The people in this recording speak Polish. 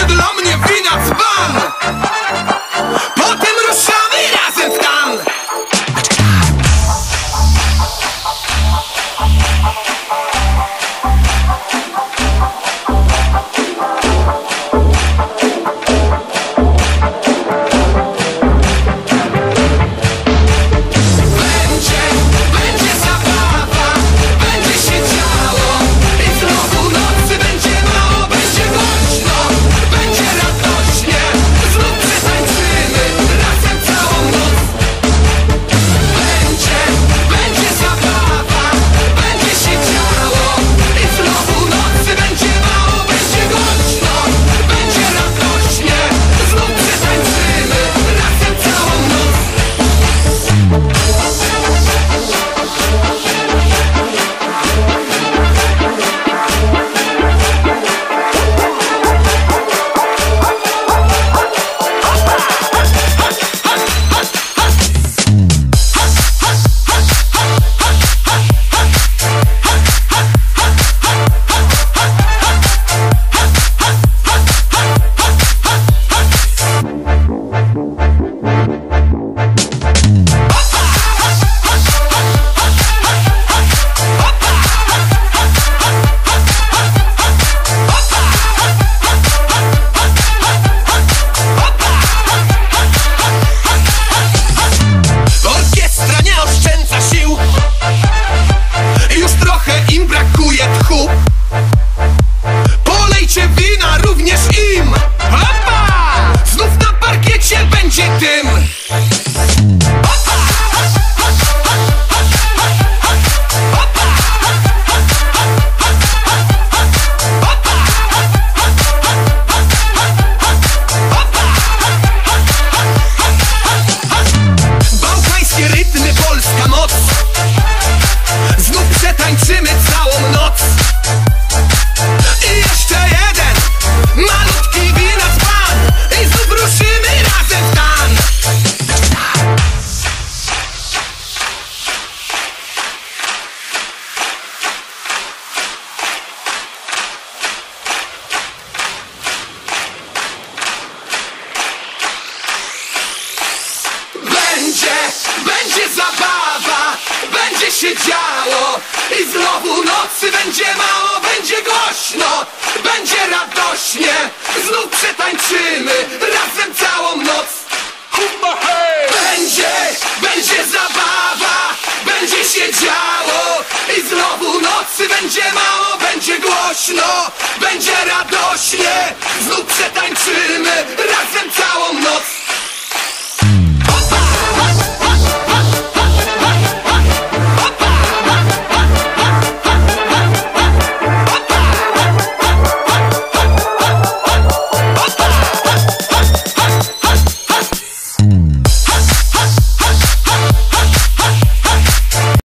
się dla mnie wina zba Będzie, zabawa, będzie się działo I znowu nocy będzie mało, będzie głośno Będzie radośnie, znów przetańczymy Razem całą noc. Będzie, będzie zabawa, będzie się działo I znowu nocy będzie mało, będzie głośno Będzie radośnie, znów przetańczymy Razem całą noc